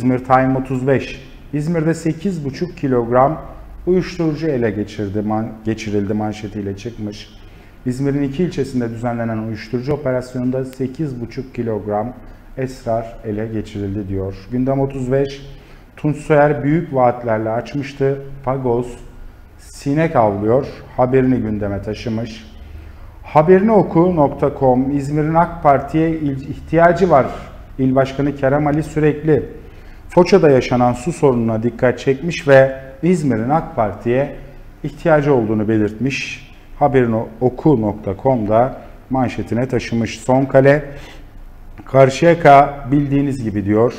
İzmir Time 35. İzmir'de 8,5 kilogram uyuşturucu ele geçirdi, man, geçirildi manşetiyle çıkmış. İzmir'in iki ilçesinde düzenlenen uyuşturucu operasyonunda 8,5 kilogram esrar ele geçirildi diyor. Gündem 35. Tunç Soyer büyük vaatlerle açmıştı. Pagos sinek avlıyor. Haberini gündeme taşımış. Haberinoku.com İzmir'in AK Parti'ye ihtiyacı var. İl Başkanı Kerem Ali sürekli Foça'da yaşanan su sorununa dikkat çekmiş ve İzmir'in AK Parti'ye ihtiyacı olduğunu belirtmiş. Haberinoku.com'da manşetine taşımış. Son kale Karşıyaka bildiğiniz gibi diyor.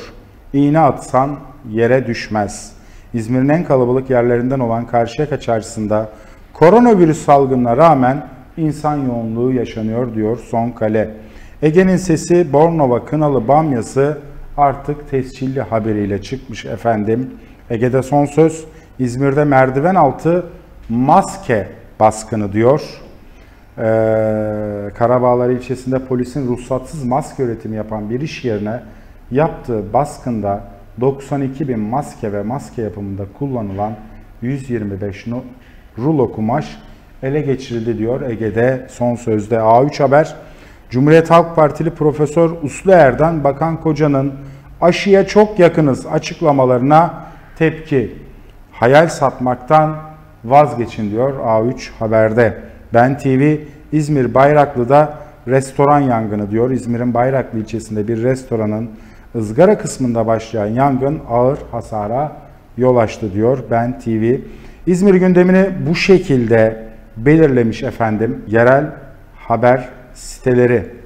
İğne atsan yere düşmez. İzmir'in en kalabalık yerlerinden olan Karşıyaka çarşısında koronavirüs salgınına rağmen insan yoğunluğu yaşanıyor diyor Son Kale. Ege'nin sesi Bornova Kınalı Bamyası artık tescilli haberiyle çıkmış efendim. Ege'de son söz İzmir'de merdiven altı maske baskını diyor. Ee, Karabağlar ilçesinde polisin ruhsatsız maske üretimi yapan bir iş yerine yaptığı baskında 92 bin maske ve maske yapımında kullanılan 125 rulo kumaş ele geçirildi diyor Ege'de son sözde A3 Haber. Cumhuriyet Halk Partili Profesör Uslu Erdan Bakan Koca'nın aşıya çok yakınız açıklamalarına tepki. Hayal satmaktan vazgeçin diyor A3 Haber'de. Ben TV İzmir Bayraklı'da restoran yangını diyor. İzmir'in Bayraklı ilçesinde bir restoranın ızgara kısmında başlayan yangın ağır hasara yol açtı diyor Ben TV. İzmir gündemini bu şekilde belirlemiş efendim yerel haber siteleri.